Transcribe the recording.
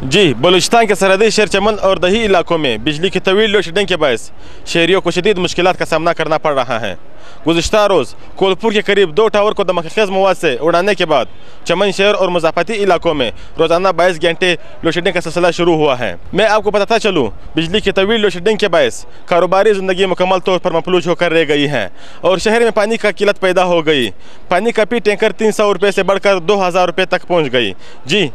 जी बलूचिस्तान के सरहदी शहर चमन और दही इलाकों में बिजली की तवील लोड शेडिंग के बायस शहरीों को शदीद मुश्किल का सामना करना पड़ रहा है गुजशत रोज़ कोलपुर के करीब दो टावर को दमखेज मवाद से उड़ाने के बाद चमन शहर और मुजाफती इलाकों में रोज़ाना बाईस घंटे लोड शेडिंग का सिलसिला शुरू हुआ है मैं आपको बताता चलूँ बिजली की तवील लोड शेडिंग के बायस कारोबारी ज़िंदगी मुकम्मल तौर पर मफलूज होकर रह गई है और शहर में पानी का किल्लत पैदा हो गई पानी का पी टैंकर तीन सौ रुपये से बढ़कर दो हज़ार रुपये तक पहुँच गई जी